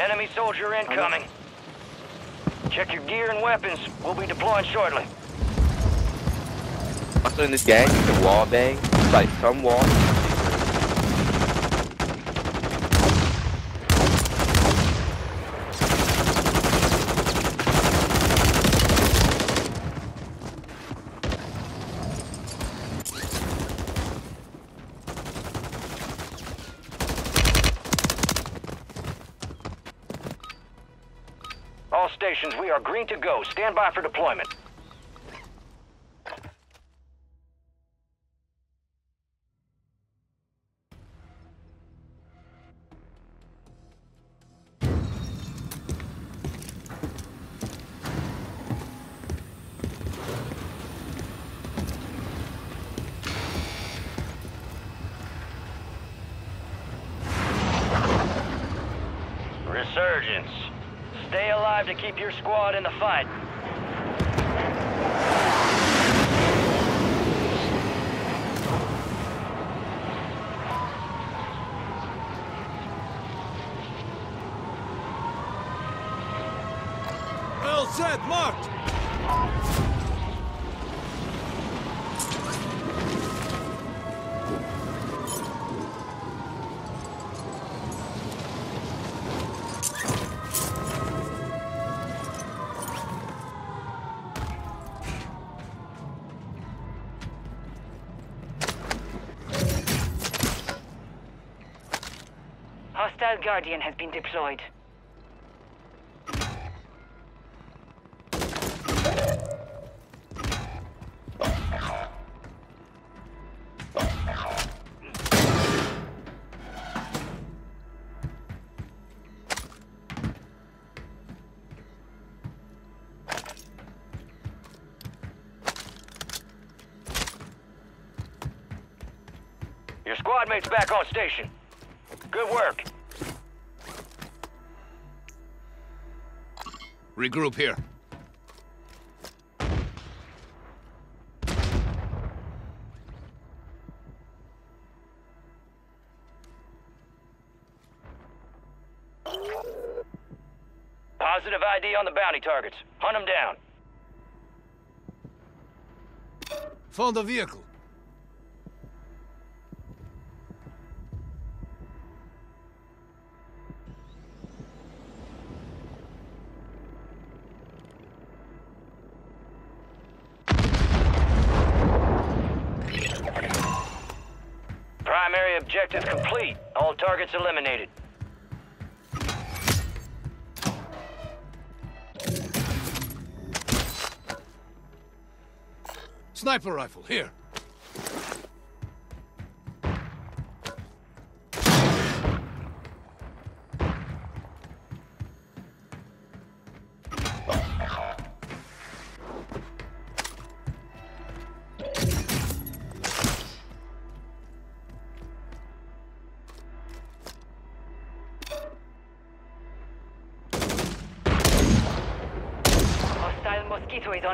Enemy soldier incoming. Check your gear and weapons. We'll be deploying shortly. Also in this game, you can wall bang. Like some wall. Are green to go. Stand by for deployment. To keep your squad in the fight. Guardian has been deployed. Your squad mate's back on station. Good work. Regroup here. Positive ID on the bounty targets. Hunt them down. Found a vehicle. Targets eliminated. Sniper rifle, here.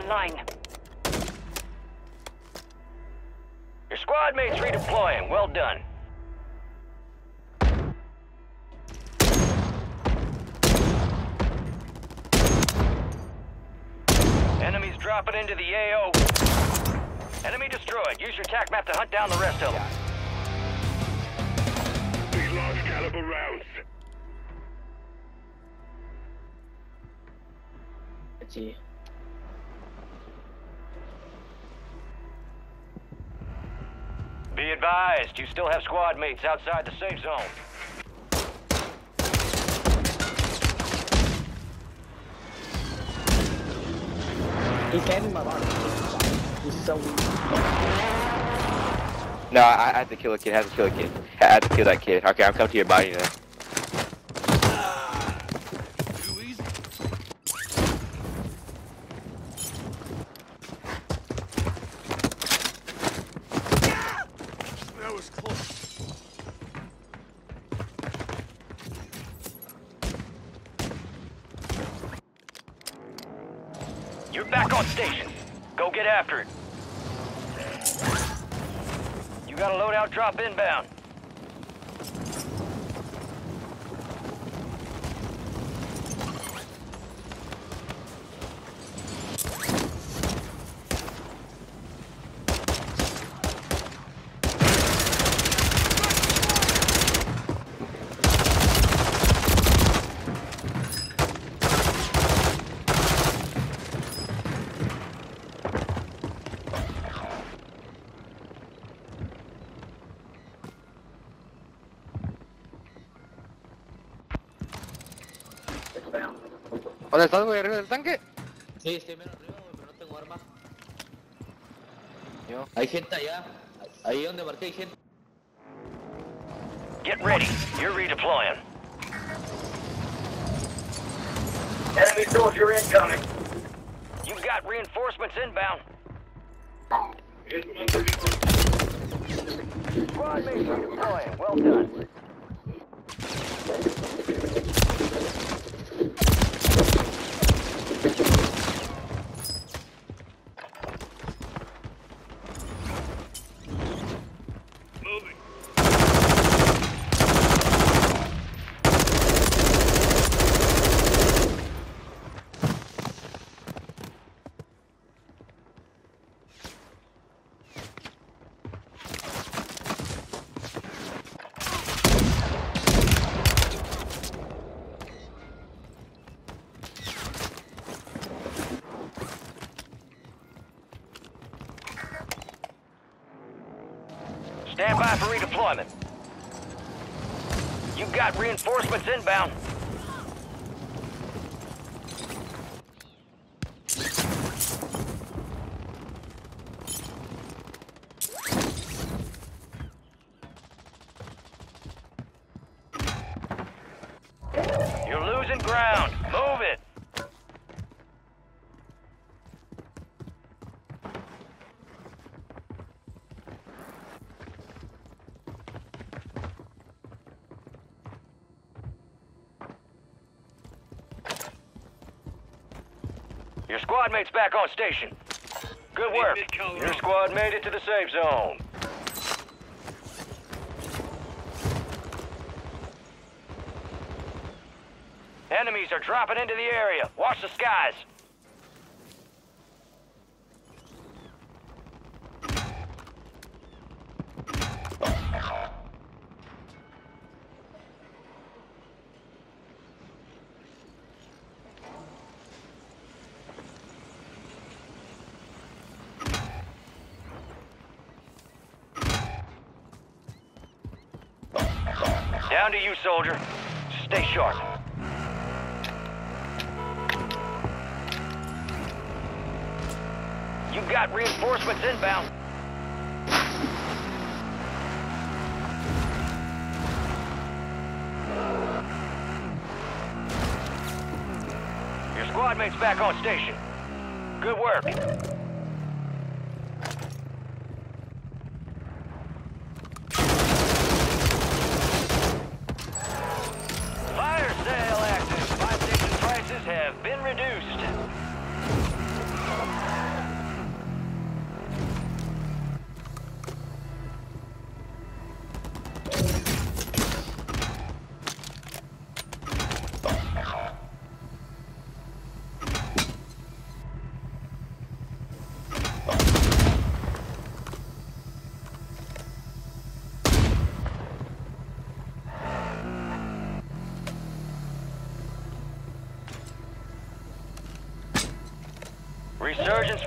Online. Your squad mate's redeploying. Well done. Enemies dropping into the AO. Enemy destroyed. Use your TAC map to hunt down the rest of them. These large caliber rounds. Ji Be advised, you still have squad mates outside the safe zone. He carried my body. He's so weak. No, I, I have to kill a kid. I have to kill a kid. I have to kill that kid. Okay, I'm coming to your body now. You're back on station. Go get after it. You got a loadout drop inbound. ¿Dónde estás, güey? ¿Arriba del tanque? Sí, estoy menos arriba, güey, pero no tengo arma. Yo. Hay gente allá. Ahí donde marqué hay gente. Get ready. You're redeploying. Enemy soldier incoming. You've got reinforcements inbound. Squad mates redeploying. Well done. Stand for redeployment. You've got reinforcements inbound. You're losing ground. Move it. Your squad mate's back on station. Good work. Your squad made it to the safe zone. Enemies are dropping into the area. Watch the skies. Down to you, soldier. Stay sharp. You've got reinforcements inbound. Your squad mate's back on station. Good work. Fire sale active. Buy station prices have been reduced.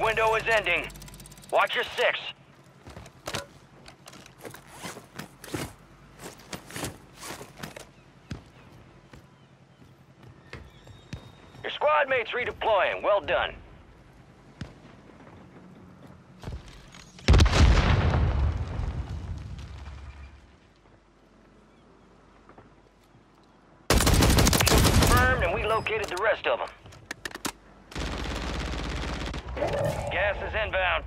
Window is ending. Watch your six. Your squad mates redeploying. Well done. Confirmed, and we located the rest of them. Gas is inbound.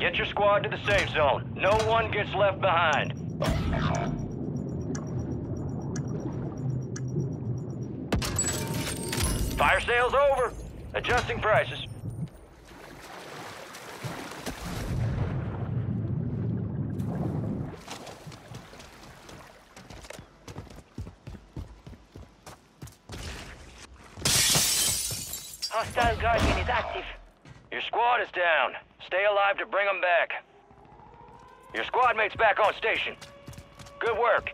Get your squad to the safe zone. No one gets left behind. Fire sale's over. Adjusting prices. Hostile guardian is active. Your squad is down. Stay alive to bring them back. Your squad mate's back on station. Good work.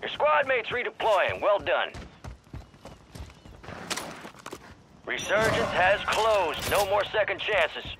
Your squad mate's redeploying. Well done. Resurgence has closed. No more second chances.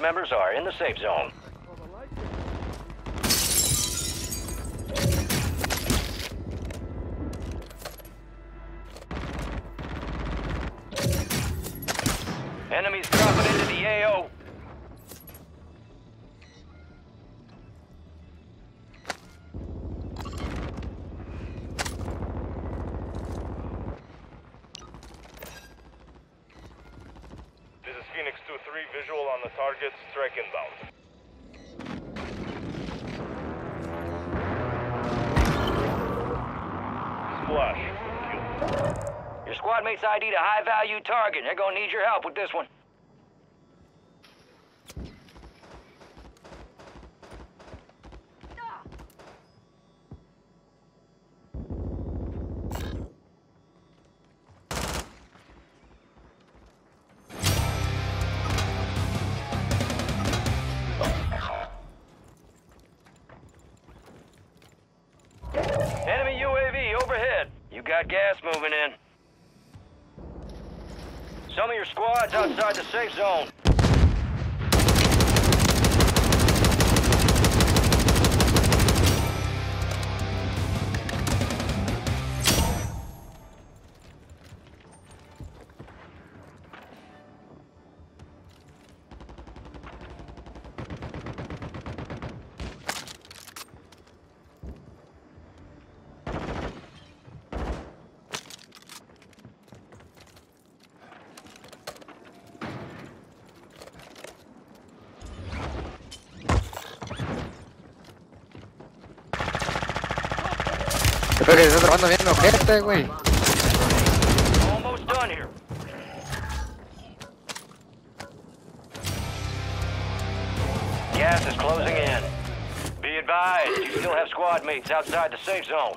Members are in the safe zone. Enemies dropping into the AO. Squad mates ID to high-value target. They're gonna need your help with this one. Safe zone. Espero que estés trabajando bien, ojete, güey. Gas is closing in. Be advised, you still have squad mates outside the safe zone.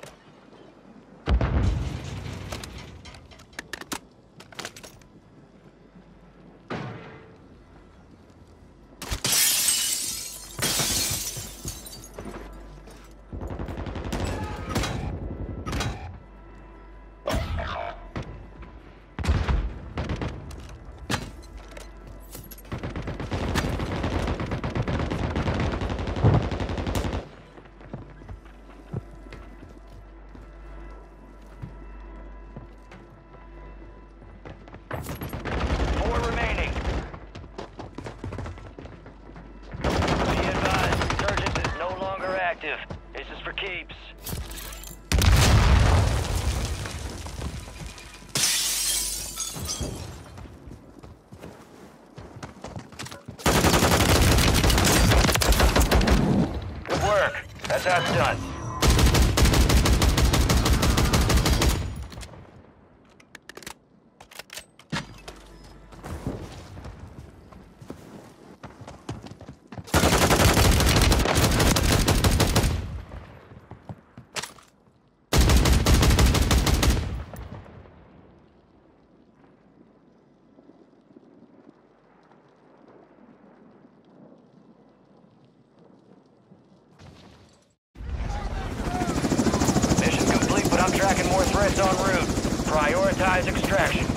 That's done. En route. Prioritize extraction.